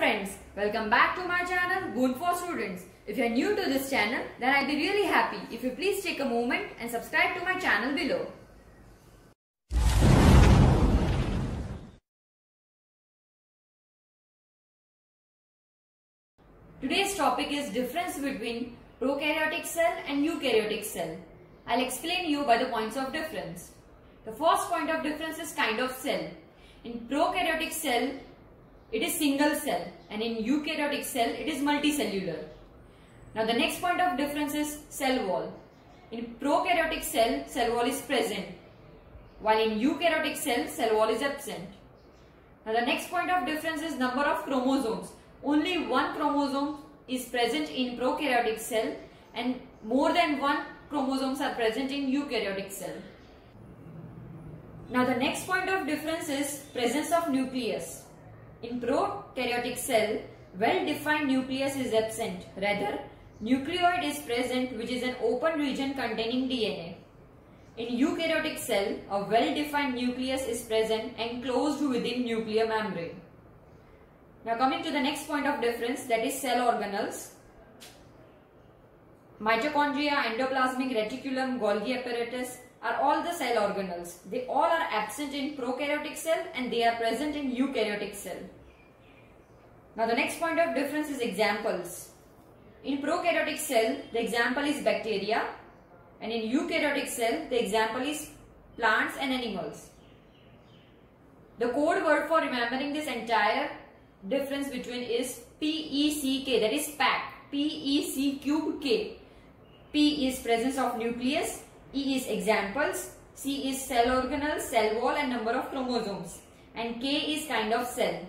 friends, welcome back to my channel Boon for Students. If you are new to this channel, then I'll be really happy if you please take a moment and subscribe to my channel below. Today's topic is difference between prokaryotic cell and eukaryotic cell. I'll explain you by the points of difference. The first point of difference is kind of cell. In prokaryotic cell, it is single cell and in eukaryotic cell, it is multicellular. Now the next point of difference is cell wall. In prokaryotic cell, cell wall is present while in eukaryotic cell, cell wall is absent. Now the next point of difference is number of chromosomes. Only one chromosome is present in prokaryotic cell and more than one chromosomes are present in eukaryotic cell. Now the next point of difference is presence of nucleus. In prokaryotic cell, well-defined nucleus is absent. Rather, nucleoid is present which is an open region containing DNA. In eukaryotic cell, a well-defined nucleus is present enclosed within nuclear membrane. Now coming to the next point of difference that is cell organelles. Mitochondria, endoplasmic reticulum, Golgi apparatus are all the cell organelles. They all are absent in prokaryotic cell and they are present in eukaryotic cell. Now the next point of difference is examples. In prokaryotic cell, the example is bacteria and in eukaryotic cell, the example is plants and animals. The code word for remembering this entire difference between is PECK that is PAC. PEC cube K. P is presence of nucleus, E is examples, C is cell organelle, cell wall and number of chromosomes and K is kind of cell.